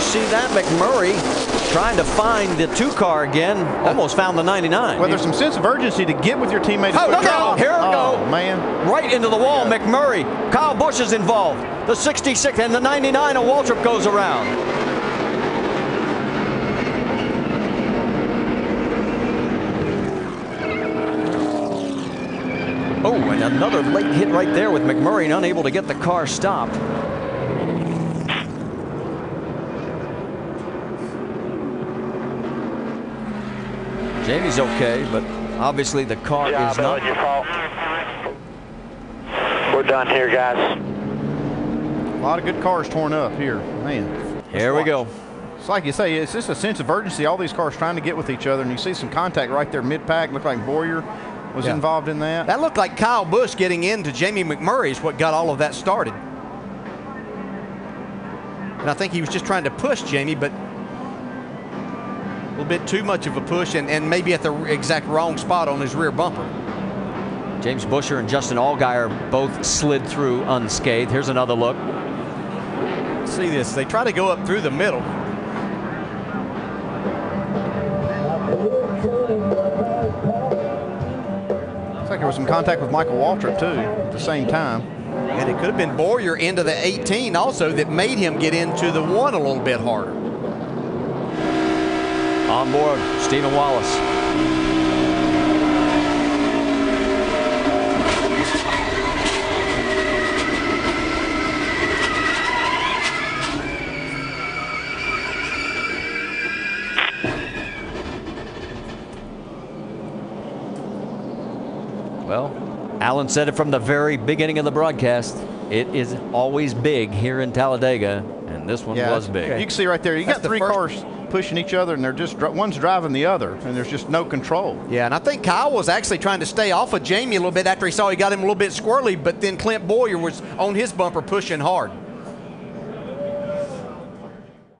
see that? McMurray trying to find the two car again. Almost found the 99. Well, there's some sense of urgency to get with your teammates. Oh, look out! Here we oh, go. man. Right into the wall, McMurray. Kyle Busch is involved. The 66 and the 99 of Waltrip goes around. Oh, and another late hit right there with McMurray and unable to get the car stopped. Jamie's okay, but obviously the car Yeah, is not. your fault. We're done here, guys. A lot of good cars torn up here. Man. Here we go. It's like you say, it's just a sense of urgency. All these cars trying to get with each other, and you see some contact right there mid-pack. Looked like Bowyer was Yeah. involved in that. That looked like Kyle Busch getting into Jamie McMurray is what got all of that started. And I think he was just trying to push Jamie, but a little bit too much of a push and, and maybe at the exact wrong spot on his rear bumper. James Buescher and Justin Allgaier both slid through unscathed. Here's another look. See this, they try to go up through the middle. Looks like there was some contact with Michael Waltrip too at the same time. And it could have been Bowyer into the 18 also that made him get into the one a little bit harder. On board, Steven Wallace. Well, Alan said it from the very beginning of the broadcast. It is always big here in Talladega, and this one was big. You can see right there. You That's got the three first- cars pushing each other, and they're just one's driving the other, and there's just no control. Yeah, and I think Kyle was actually trying to stay off of Jamie a little bit after he saw he got him a little bit squirrely, but then Clint Bowyer was on his bumper pushing hard.